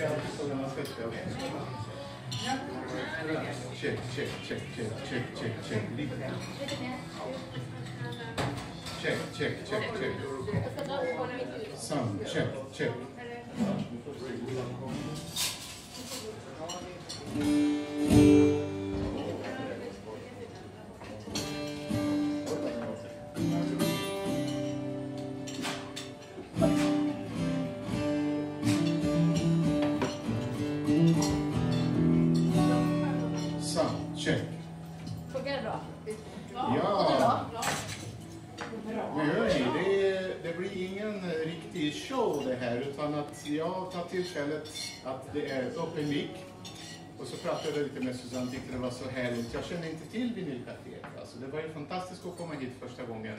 Check, check, check, check, check, check, check. Check, check, check, check. Sound, check, check. Show det här utan att jag tar tillfället att det är öppen mic och så pratade jag lite med Susanne, tyckte det var så härligt. Jag kände inte till vinylcaféet. Alltså, det var ju fantastiskt att komma hit första gången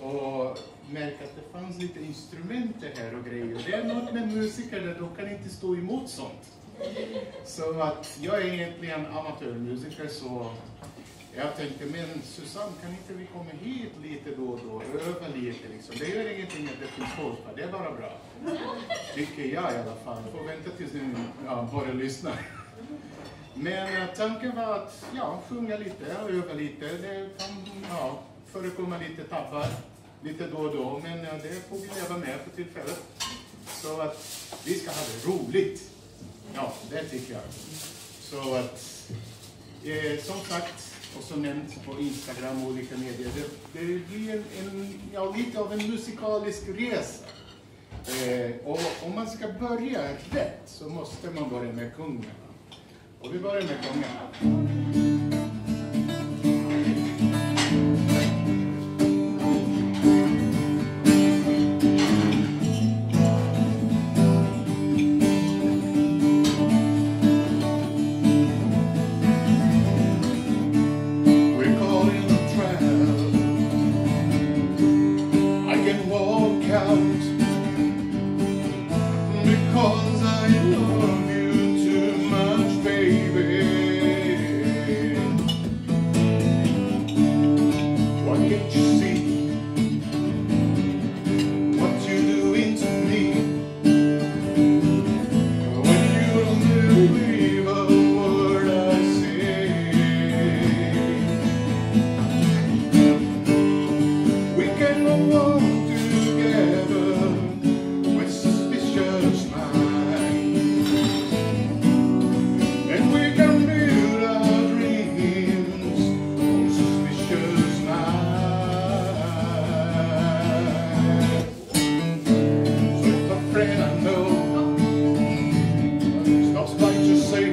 och märka att det fanns lite instrument här och grejer. Det är något med musiker där de kan inte stå emot sånt. Så att jag är egentligen amatörmusiker så jag tänkte, men Susanne, kan inte vi komma hit lite då och då, öva lite liksom. Det gör ingenting att det finns folk här, det är bara bra. Tycker jag i alla fall. Får vänta tills ni ja, börjar lyssna. Men eh, tanken var att, ja, sjunga lite, öva lite. Det kan, ja, förekomma lite tappar lite då och då, men eh, det får vi leva med för tillfället. Så att vi ska ha det roligt. Ja, det tycker jag. Så att, eh, som sagt, och som nämnts på Instagram och olika medier, det, det blir en, en, ja, lite av en musikalisk resa. Eh, och om man ska börja rätt så måste man börja med kungen. Och vi börjar med kungen. Because I love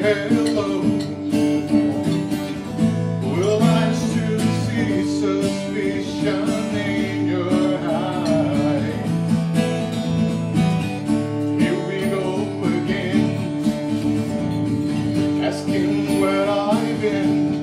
say hello. Will I still see suspicion in your eye? Here we go again, asking where I've been.